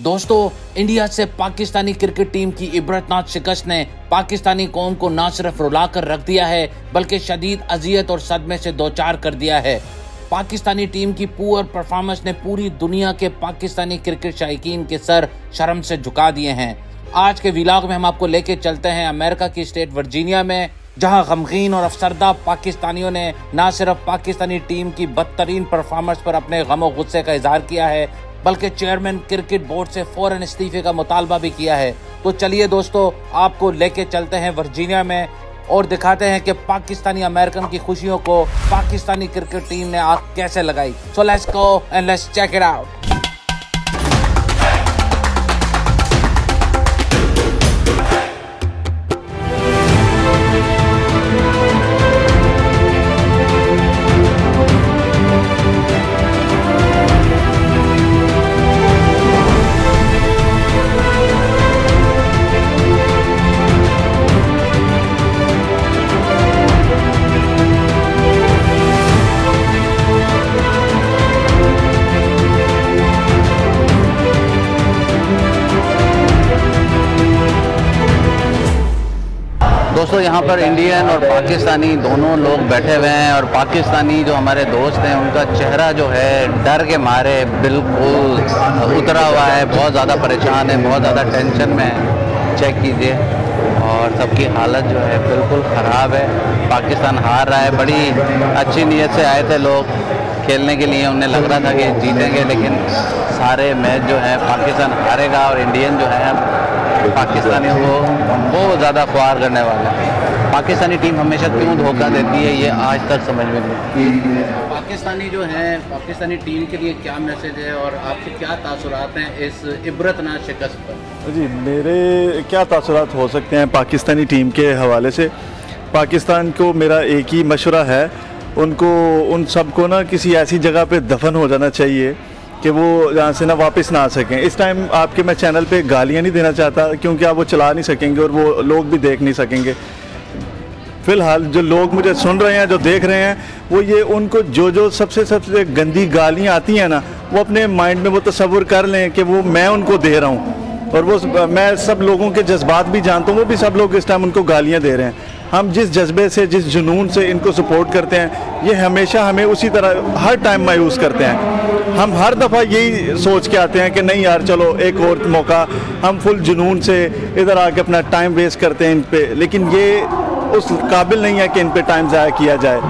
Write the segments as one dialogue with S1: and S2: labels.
S1: दोस्तों, इंडिया से Pakistani cricket team की इबरतनाक शिकस्त ने पाकिस्तानी कौम को न सिर्फ़ रुला कर रख दिया है, बल्कि शदीद अजियत और सदमे से दो चार कर दिया है। पाकिस्तानी टीम की पुअर परफॉर्मेंस ने पूरी दुनिया के पाकिस्तानी क्रिकेट शायकीन के सर शर्म से झुका दिए हैं। आज के विलाग में हम आपको लेके चलते हैं अमेरिका की स्टेट वर्जीनिया में, जहाँ गमगीन और अफसरदा पाकिस्तानियों ने न सिर्फ़ पाकिस्तानी टीम की बदतरीन परफॉर्मेंस पर अपने गम गुस्से का इजहार किया है बल्कि चेयरमैन क्रिकेट बोर्ड से फ़ौरन इस्तीफे का मुतालबा भी किया है। तो चलिए दोस्तों, आपको लेके चलते हैं वर्जीनिया में और दिखाते हैं कि पाकिस्तानी अमेरिकन की खुशियों को पाकिस्तानी क्रिकेट टीम ने आग कैसे लगाई। So let's go and let's check it out
S2: दोस्तों यहाँ पर इंडियन और पाकिस्तानी दोनों लोग बैठे हुए हैं और पाकिस्तानी जो हमारे दोस्त हैं, उनका चेहरा जो है डर के मारे बिल्कुल उतरा हुआ है। बहुत ज़्यादा परेशान है, बहुत ज़्यादा टेंशन में है। चेक कीजिए। और सबकी हालत जो है बिल्कुल ख़राब है। पाकिस्तान हार रहा है। बड़ी अच्छी नीयत से आए थे लोग। खेलने के लिए उन्हें लग रहा था कि जीतेंगे, लेकिन सारे मैच जो है, पाकिस्तान हारेगा और इंडियन जो है पाकिस्तानियों को बहुत ज़्यादा ख्वार करने वाला है। पाकिस्तानी टीम हमेशा क्यों धोखा देती है ये आज तक समझ में नहीं पाकिस्तानी जो है पाकिस्तानी टीम के लिए क्या मैसेज है और आपके क्या तासुरात हैं इस इबरतनाक शिकस्त पर?
S3: जी मेरे क्या तासुरात हो सकते हैं पाकिस्तानी टीम के हवाले से? पाकिस्तान को मेरा एक ही मशवरा है उनको उन सबको ना किसी ऐसी जगह पे दफन हो जाना चाहिए कि वो यहाँ से ना वापस ना आ सकें। इस टाइम आपके मैं चैनल पे गालियाँ नहीं देना चाहता, क्योंकि आप वो चला नहीं सकेंगे और वो लोग भी देख नहीं सकेंगे। फ़िलहाल जो लोग मुझे सुन रहे हैं, जो देख रहे हैं, वो ये उनको जो जो सबसे सबसे गंदी गालियाँ आती हैं ना, वो अपने माइंड में वो तस्वुर कर लें कि वो मैं उनको दे रहा हूँ। और वो मैं सब लोगों के जज्बात भी जानता हूँ, वो भी सब लोग इस टाइम उनको गालियाँ दे रहे हैं। हम जिस जज्बे से, जिस जुनून से इनको सपोर्ट करते हैं, ये हमेशा हमें उसी तरह, हर टाइम मायूस करते हैं। हम हर दफ़ा यही सोच के आते हैं कि नहीं यार, चलो, एक और मौका। हम फुल जुनून से इधर आके अपना टाइम वेस्ट करते हैं इन पर लेकिन ये उस काबिल नहीं है कि इन पर टाइम ज़ाया किया जाए।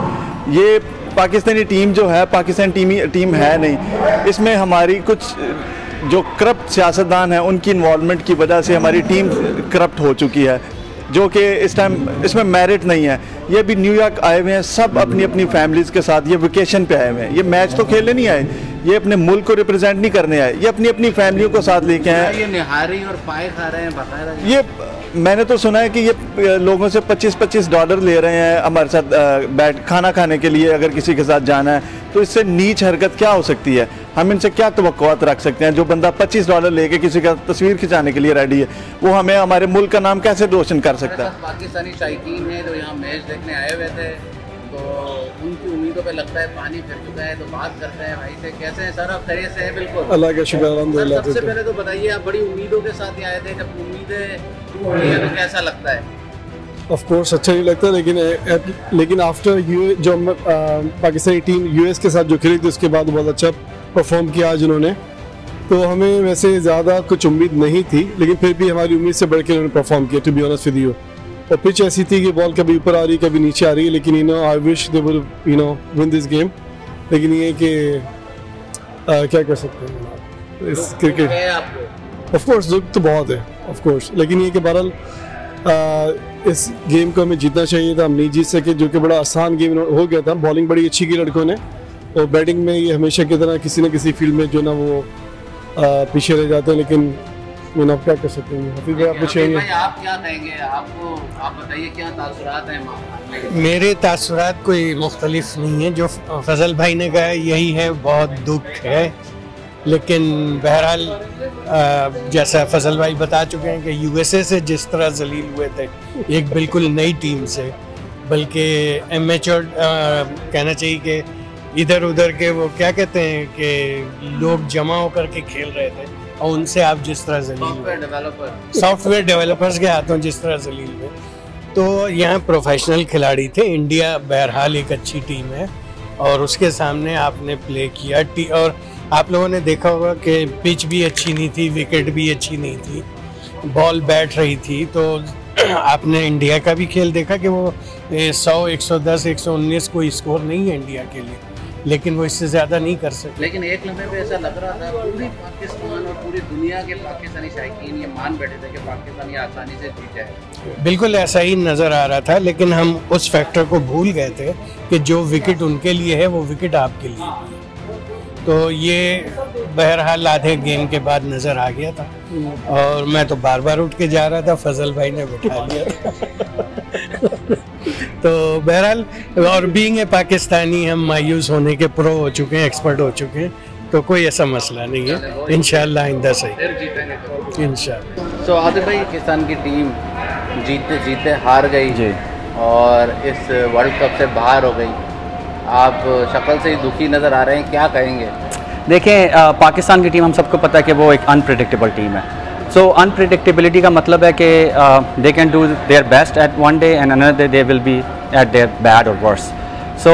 S3: ये पाकिस्तानी टीम जो है, पाकिस्तान टीम टीम है नहीं। इसमें हमारी कुछ, जो करप्ट सियासतदान हैं, उनकी इन्वॉलमेंट की वजह से हमारी टीम करप्ट हो चुकी है। जो कि इस टाइम इसमें मेरिट नहीं है। ये भी न्यूयॉर्क आए हुए हैं, सब अपनी अपनी फैमिलीज़ के साथ ये वेकेशन पे आए हुए हैं। ये मैच तो खेलने नहीं आए। ये अपने मुल्क को रिप्रेजेंट नहीं करने आए। ये अपनी अपनी फैमिलियों को साथ लेके आए।
S2: ये निहारी और पाए खा रहे हैं
S3: ये मैंने तो सुना है कि ये लोगों से 25-25 डॉलर ले रहे हैं हमारे साथ बैठ खाना खाने के लिए अगर किसी के साथ जाना है। तो इससे नीच हरकत क्या हो सकती है? हम इनसे क्या तो रख सकते हैं? जो बंदा 25 डॉलर लेके किसी का तस्वीर खिंचाने के लिए रेडी है वो हमें हमारे मुल्क का नाम कैसे रोशन कर सकता है?
S2: पाकिस्तानी शायकीन है जो यहाँ मैच देखने आए हुए थे। तो उनकी उम्मीदों पे लगता है पानी फिर चुका है तो बात करते हैं भाई से कैसे हैं सर आप खैर से हैं बिल्कुल.
S3: अल्लाह का शुक्र
S2: सबसे पहले तो बताइए आप बड़ी उम्मीदों के साथ आए थे जब उम्मीदें तो कैसा लगता है?
S4: ऑफ़ कोर्स अच्छा नहीं लगता लेकिन लेकिन आफ्टर यू जो पाकिस्तानी टीम यूएस के साथ जो खेली थी उसके बाद बहुत अच्छा परफॉर्म किया आज उन्होंने। तो हमें वैसे ज़्यादा कुछ उम्मीद नहीं थी लेकिन फिर भी हमारी उम्मीद से बढ़ के उन्होंने परफॉर्म किया to be honest with you और पिच ऐसी थी कि बॉल कभी ऊपर आ रही कभी नीचे आ रही है लेकिन you know I wish they will you know win this game लेकिन ये कि क्या कर सकते हैं इस क्रिकेट ऑफ़ कोर्स दुख तो बहुत है ऑफ़ कोर्स लेकिन ये कि बहरहाल इस गेम को हमें जीतना चाहिए था हम नहीं जीत सके जो कि बड़ा आसान गेम हो गया था। बॉलिंग बड़ी अच्छी की लड़कों ने। और बैटिंग में ये हमेशा की तरह किसी न किसी फ़ील्ड में जो ना वो पीछे रह जाते हैं लेकिन मैं आप क्या कर सकते हैं
S2: हफीज भाई आप कुछ आप क्या कहेंगे आपको आप बताइए क्या तासुरात हैं
S5: मेरे तासुरात कोई मुख्तलिफ़ नहीं है। जो फजल भाई ने कहा यही है बहुत दुख है। लेकिन बहरहाल जैसा फजल भाई बता चुके हैं कि यूएसए से जिस तरह जलील हुए थे एक बिल्कुल नई टीम से। बल्कि एमेचोर कहना चाहिए कि इधर उधर के वो क्या कहते हैं कि लोग जमा होकर के खेल रहे थे। और उनसे आप जिस तरह जलील सॉफ्टवेयर डेवलपर्स के हाथों जिस तरह जलील हुए तो यहाँ प्रोफेशनल खिलाड़ी थे। इंडिया बहरहाल एक अच्छी टीम है। और उसके सामने आपने प्ले किया। टी और आप लोगों ने देखा होगा कि पिच भी अच्छी नहीं थी विकेट भी अच्छी नहीं थी। बॉल बैठ रही थी। तो आपने इंडिया का भी खेल देखा कि वो सौ एक सौ दस एक सौ उन्नीस कोई स्कोर नहीं है इंडिया के लिए। लेकिन वो इससे ज़्यादा नहीं कर सकते।
S2: लेकिन एक लम्हे में ऐसा लग रहा था पूरी पाकिस्तान और पूरी दुनिया के पाकिस्तानी शायकीन ये मान बैठे थे कि पाकिस्तान ये आसानी से जीत जाए।
S5: बिल्कुल ऐसा ही नज़र आ रहा था लेकिन हम उस फैक्टर को भूल गए थे कि जो विकेट उनके लिए है वो विकेट आपके लिए तो ये बहरहाल आधे गेम के बाद नज़र आ गया था। और मैं तो बार बार उठ के जा रहा था फजल भाई ने बिठा लिया। तो बहरहाल और बीइंग ए पाकिस्तानी हम मायूस होने के प्रो हो चुके हैं एक्सपर्ट हो चुके हैं तो कोई ऐसा मसला नहीं है। इन आइंदा सही। इन
S2: तो। आदिल भाई पाकिस्तान की टीम जीते जीते हार गई जी। और इस वर्ल्ड कप से बाहर हो गई। आप शक्ल से ही दुखी नज़र आ रहे हैं क्या कहेंगे?
S6: देखें पाकिस्तान की टीम हम सबको पता है कि वो एक अनप्रडिक्टेबल टीम है। So, अनप्रडिक्टेबिलिटी का मतलब है कि they can do their best at one day and another day they will be at their bad और worse so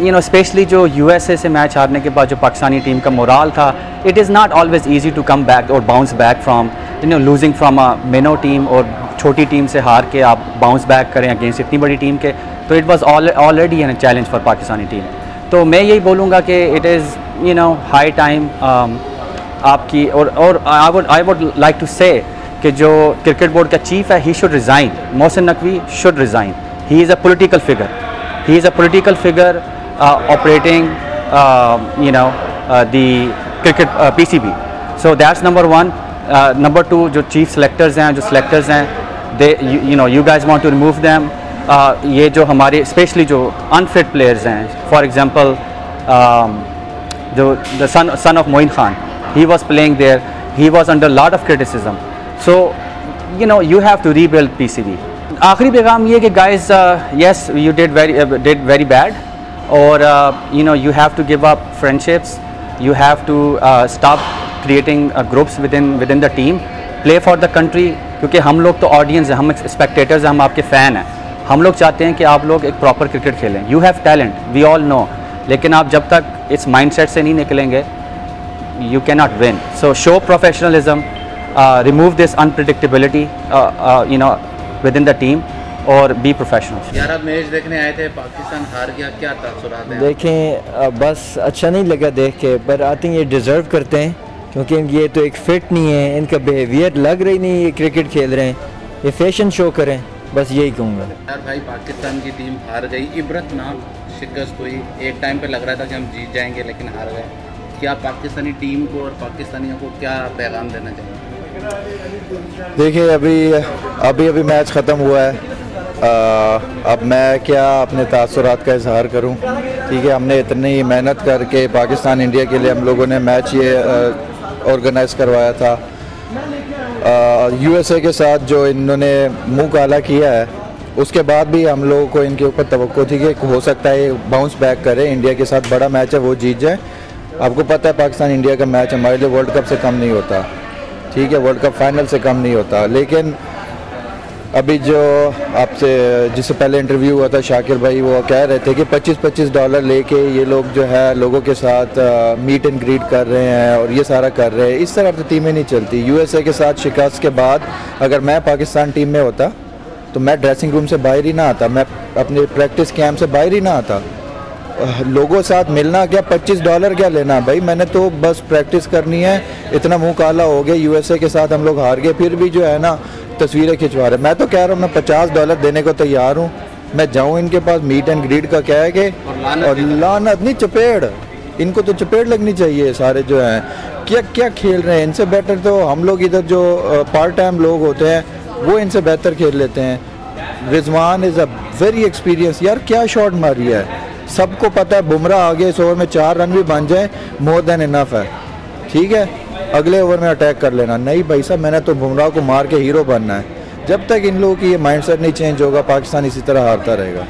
S6: you know specially जो यूएसए से मैच हारने के बाद जो पाकिस्तानी टीम का मोराल था it is not always easy to come back और bounce back from you know losing from a minnow team और छोटी टीम से हार के आप बाउंस बैक करें अगेंस्ट इतनी बड़ी टीम के तो it was already an challenge for Pakistani team तो मैं यही बोलूँगा कि it is you know high time आपकी और और आई वुड लाइक टू से कि जो क्रिकेट बोर्ड का चीफ है ही should resign Mohsin Naqvi should resign he is a political figure he is a political figure operating you know the cricket P C B so that's number one number two जो chief selectors हैं, जो selectors हैं they you know you guys want to remove them ये जो हमारे specially जो unfit players हैं for example जो the son son of Moin Khan he was playing there he was under a lot of criticism so you know you have to rebuild PCB आखिरी पैगाम ये कि guys uh, yes you did very uh, did very bad or uh, you know you have to give up friendships you have to uh, stop creating uh, groups within within the team play for the country क्योंकि हम लोग तो audience हैं हम spectators हैं हम आपके fan हैं हम लोग चाहते हैं कि आप लोग एक प्रॉपर क्रिकेट खेलें you have talent we all know लेकिन आप जब तक इस माइंडसेट से नहीं निकलेंगे you cannot win. So show professionalism, uh, remove this unpredictability, uh, uh, you know, within the team और बी प्रोफेशनल
S2: यार आप मैच देखने आए थे पाकिस्तान हार गया क्या तासुरात हैं?
S7: देखें बस अच्छा नहीं लगा देख के पर आई थिंक ये डिज़र्व करते हैं क्योंकि ये तो एक फिट नहीं है इनका बिहेवियर लग रही नहीं ये क्रिकेट खेल रहे हैं ये फ़ैशन शो करें बस यही कहूँगा।
S2: यार भाई पाकिस्तान की टीम हार गई इबरत नाम शिकस्त हुई एक टाइम पे लग रहा था कि हम जीत जाएँगे लेकिन हार गए। क्या पाकिस्तानी टीम को और पाकिस्तानियों को क्या पैगाम देना चाहिए?
S8: देखिए अभी अभी अभी मैच ख़त्म हुआ है। आ, अब मैं क्या अपने तासरात का इजहार करूँ? ठीक है हमने इतनी मेहनत करके पाकिस्तान इंडिया के लिए हम लोगों ने मैच ये ऑर्गेनाइज करवाया था। यूएसए के साथ जो इन्होंने मुँह काला किया है उसके बाद भी हम लोगों को इनके ऊपर तो थी कि हो सकता है बाउंस बैक करें। इंडिया के साथ बड़ा मैच है वो जीत जाए। आपको पता है पाकिस्तान इंडिया का मैच हमारे लिए वर्ल्ड कप से कम नहीं होता। ठीक है, वर्ल्ड कप फाइनल से कम नहीं होता। लेकिन अभी जो आपसे, जिससे पहले इंटरव्यू हुआ था शाकिर भाई, वो कह रहे थे कि 25-25 डॉलर लेके ये लोग जो है लोगों के साथ मीट एंड ग्रीट कर रहे हैं और ये सारा कर रहे हैं। इस तरह तो टीमें नहीं चलती। यूएसए के साथ शिकस्त के बाद अगर मैं पाकिस्तान टीम में होता तो मैं ड्रेसिंग रूम से बाहर ही ना आता। मैं अपने प्रैक्टिस कैम्प से बाहर ही ना आता। लोगों साथ मिलना क्या 25 डॉलर क्या लेना? भाई मैंने तो बस प्रैक्टिस करनी है। इतना मुँह काला हो गया यूएसए के साथ हम लोग हार गए फिर भी जो है ना तस्वीरें खिंचवा रहे। मैं तो कह रहा हूँ मैं 50 डॉलर देने को तैयार हूँ। मैं जाऊँ इनके पास मीट एंड ग्रीड का क्या है कि? और लानत नहीं चपेड़। इनको तो चपेड़ लगनी चाहिए सारे जो हैं। क्या क्या खेल रहे हैं? इनसे बेटर तो हम लोग इधर जो पार्ट टाइम लोग होते हैं वो इनसे बेहतर खेल लेते हैं। Rizwan is a very experience यार क्या शॉट मारी है? सबको पता है, बुमराह आगे इस ओवर में चार रन भी बन जाए मोर देन इनफ है। ठीक है? अगले ओवर में अटैक कर लेना। नहीं भाई साहब, मैंने तो बुमराह को मार के हीरो बनना है। जब तक इन लोगों की ये माइंडसेट नहीं चेंज होगा, पाकिस्तान इसी तरह हारता रहेगा।